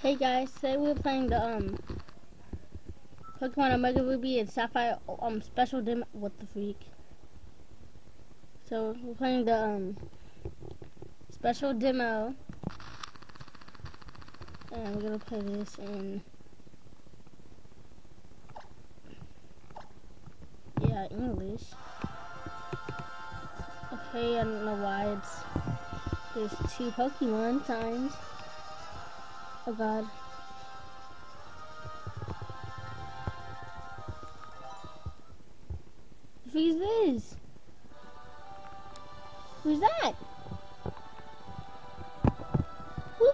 Hey guys, today we're playing the um Pokemon Omega Ruby and Sapphire um special demo. What the freak? So we're playing the um special demo, and we're gonna play this in yeah English. Okay, I don't know why it's there's two Pokemon times. Oh god. Who's this? Who's that? Who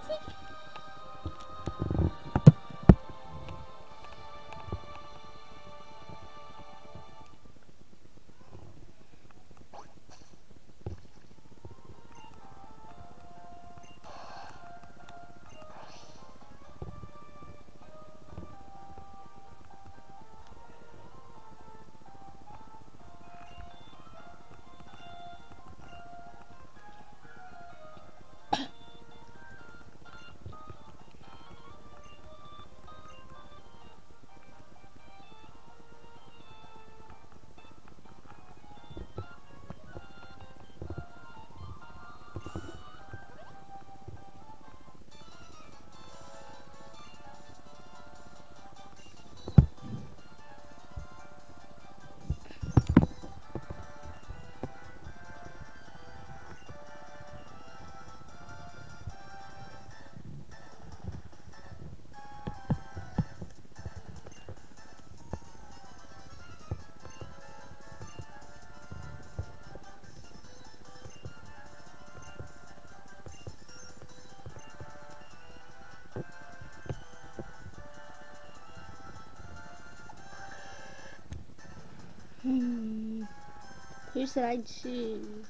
Who should I choose?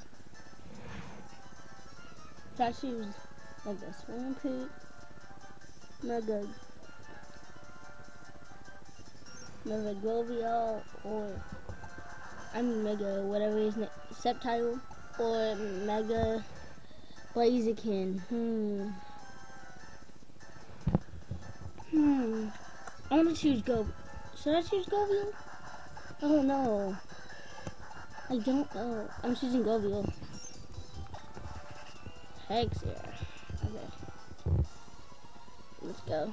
Should I choose Mega Swampert, Mega Mega Glovial, or I mean Mega whatever his name, subtitle, or Mega Blaziken? Hmm. Hmm. I want to choose Go. Should I choose Govial? Oh no. I don't know. I'm choosing Govio. Hex here. Okay. Let's go.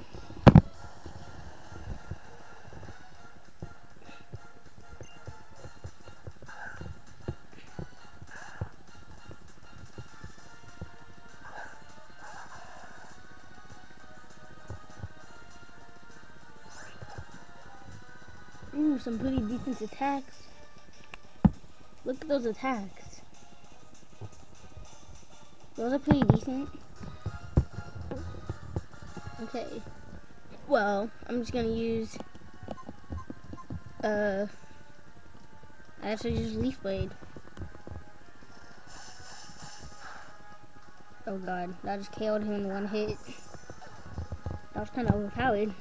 Ooh, some pretty decent attacks. Look at those attacks. Those are pretty decent. Okay. Well, I'm just gonna use uh I actually use Leaf Blade. Oh god, that just killed him in one hit. That was kinda overpowered.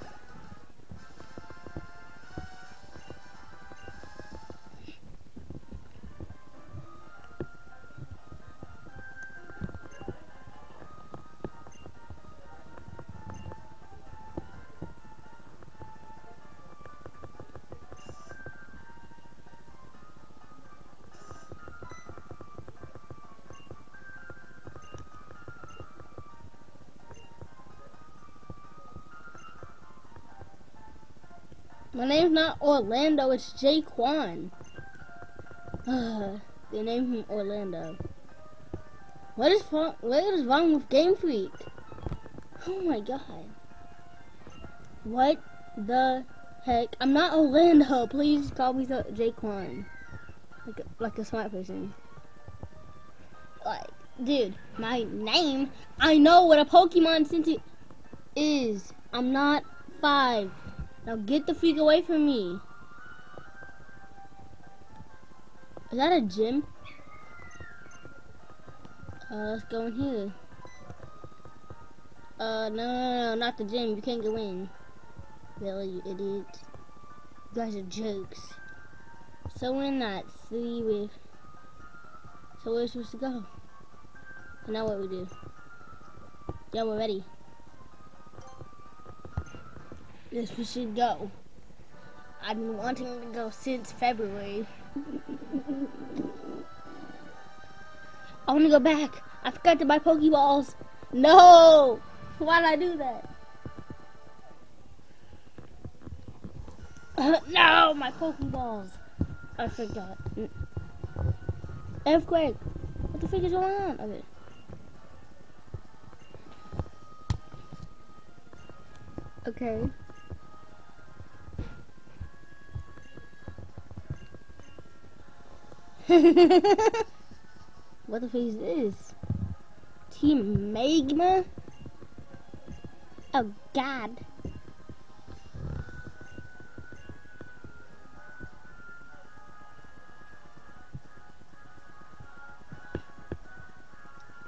My name's not Orlando, it's Jaequan. they named him Orlando. What is wrong, what is wrong with Game Freak? Oh my god. What the heck? I'm not Orlando. Please call me Jaequan. Like a, like a smart person. Like, dude, my name, I know what a Pokemon Center is. I'm not five. Now get the freak away from me. Is that a gym? Uh, let's go in here. Uh, no, no, no, not the gym. You can't go in. Really, you idiot. You guys are jokes. So we're in that city with... So where are we supposed to go? And now what we do? Yeah, we're ready. Yes, we should go. I've been wanting to go since February. I want to go back. I forgot to buy Pokeballs. No! Why did I do that? No, my Pokeballs. I forgot. Earthquake. What the fuck is going on? Okay. Okay. what the fuck is? Team Magma? Oh god.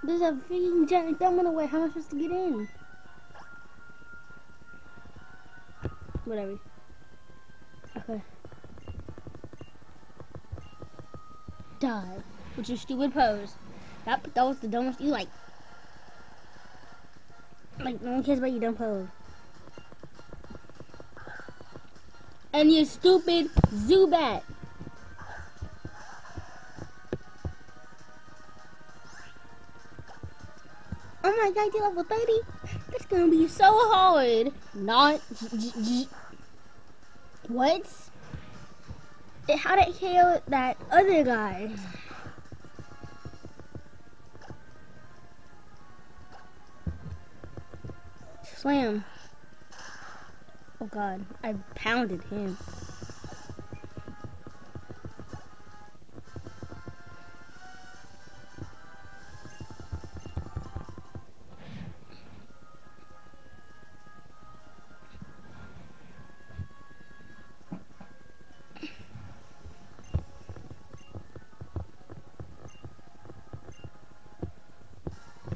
There's a freaking giant thumb in the way. How am I supposed to get in? Whatever. Okay. Die. With your stupid pose. That, that was the dumbest. You like. Like, no one cares about your dumb pose. And your stupid Zubat. Oh my god, you level 30? That's gonna be so hard. Not. What? It, how did it kill that other guy? Slam. Oh god, I pounded him.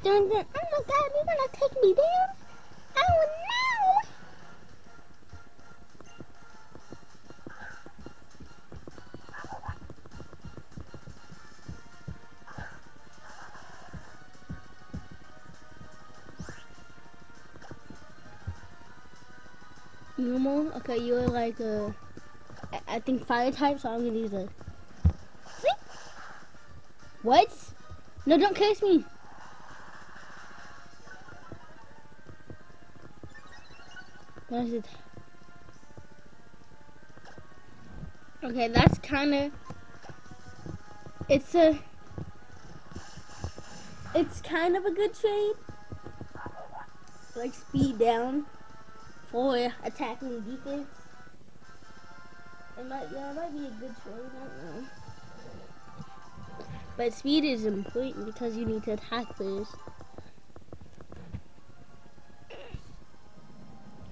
Dun, dun. Oh my god, you're gonna take me down? Oh no! Normal? Okay, you're like a, I, I think fire type, so I'm gonna use a. What? No, don't curse me. Okay, that's kind of. It's a. It's kind of a good trade. Like speed down for attacking defense. It might, yeah, it might be a good trade. I don't know. But speed is important because you need to attack first.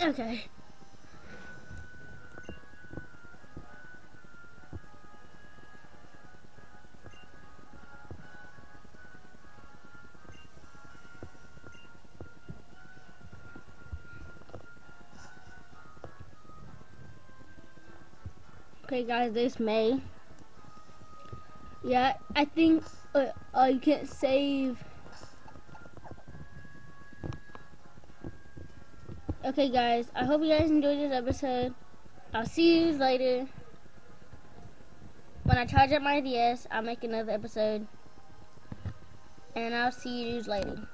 Okay. Okay guys, this May. Yeah, I think uh, I can save Okay, guys, I hope you guys enjoyed this episode. I'll see you later. When I charge up my DS, I'll make another episode. And I'll see you later.